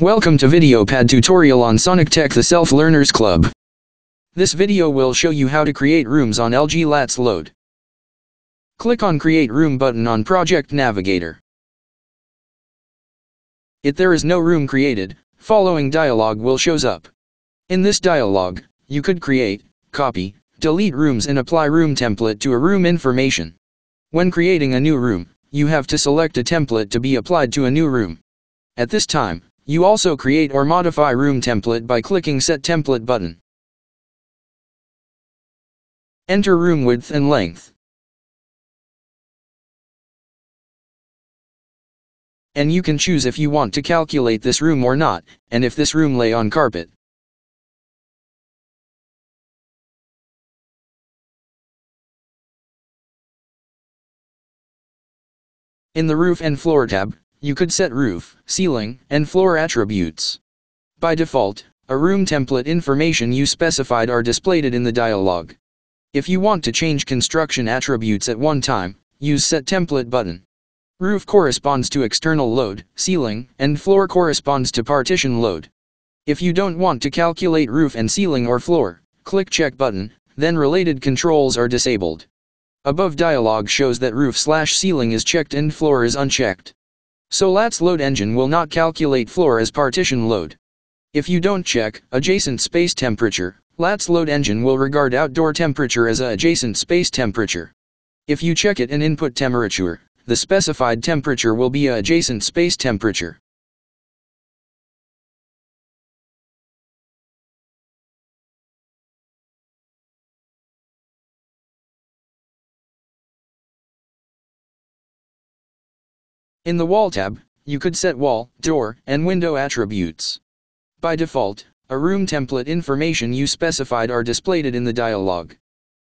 Welcome to VideoPad tutorial on Sonic Tech the Self Learners Club. This video will show you how to create rooms on LG LATS Load. Click on Create Room button on Project Navigator. If there is no room created, following dialog will shows up. In this dialog, you could create, copy, delete rooms and apply room template to a room information. When creating a new room, you have to select a template to be applied to a new room. At this time, you also create or modify room template by clicking Set Template button. Enter room width and length. And you can choose if you want to calculate this room or not, and if this room lay on carpet. In the Roof and Floor tab, you could set roof, ceiling, and floor attributes. By default, a room template information you specified are displayed in the dialog. If you want to change construction attributes at one time, use Set Template button. Roof corresponds to external load, ceiling, and floor corresponds to partition load. If you don't want to calculate roof and ceiling or floor, click Check button, then related controls are disabled. Above dialog shows that roof slash ceiling is checked and floor is unchecked. So LATS load engine will not calculate floor as partition load. If you don't check adjacent space temperature, LATS load engine will regard outdoor temperature as a adjacent space temperature. If you check it in input temperature, the specified temperature will be a adjacent space temperature. In the Wall tab, you could set wall, door, and window attributes. By default, a room template information you specified are displayed in the dialog.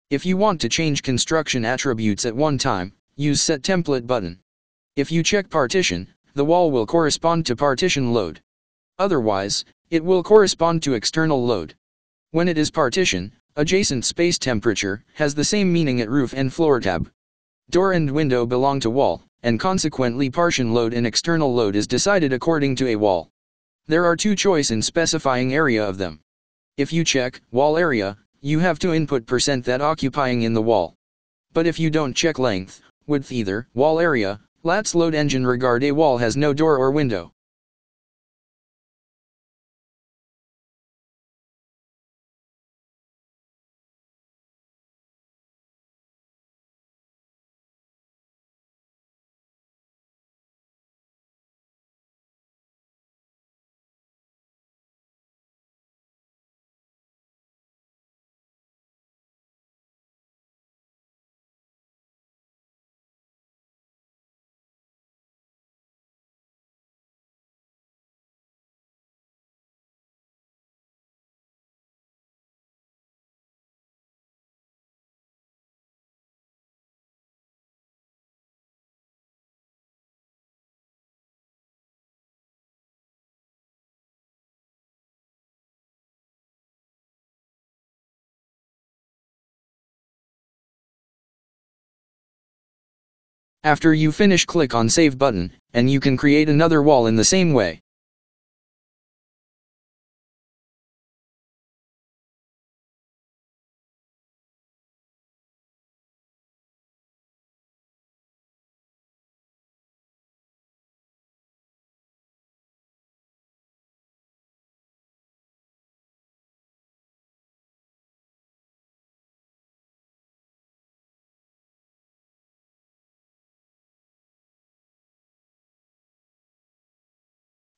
If you want to change construction attributes at one time, use Set Template button. If you check partition, the wall will correspond to partition load. Otherwise, it will correspond to external load. When it is partition, adjacent space temperature has the same meaning at roof and floor tab. Door and window belong to wall, and consequently partition load and external load is decided according to a wall. There are two choice in specifying area of them. If you check wall area, you have to input percent that occupying in the wall. But if you don't check length, width either, wall area, LATS load engine regard a wall has no door or window. After you finish click on Save button, and you can create another wall in the same way.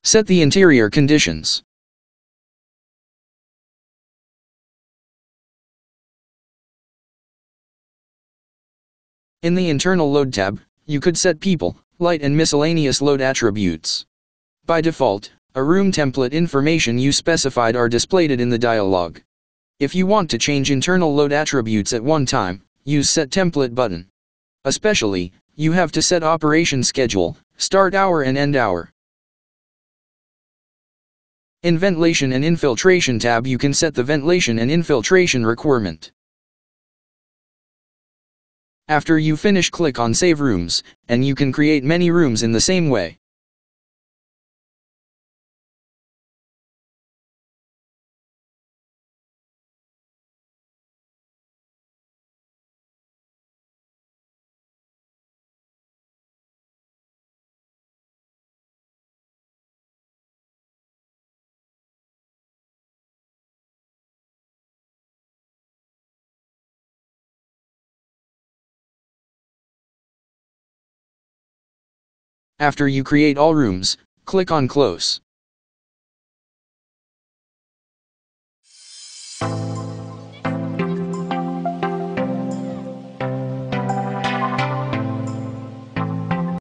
Set the interior conditions. In the internal load tab, you could set people, light and miscellaneous load attributes. By default, a room template information you specified are displayed in the dialog. If you want to change internal load attributes at one time, use Set Template button. Especially, you have to set operation schedule, start hour and end hour. In Ventilation and Infiltration tab you can set the ventilation and infiltration requirement. After you finish click on Save Rooms, and you can create many rooms in the same way. After you create all rooms, click on Close.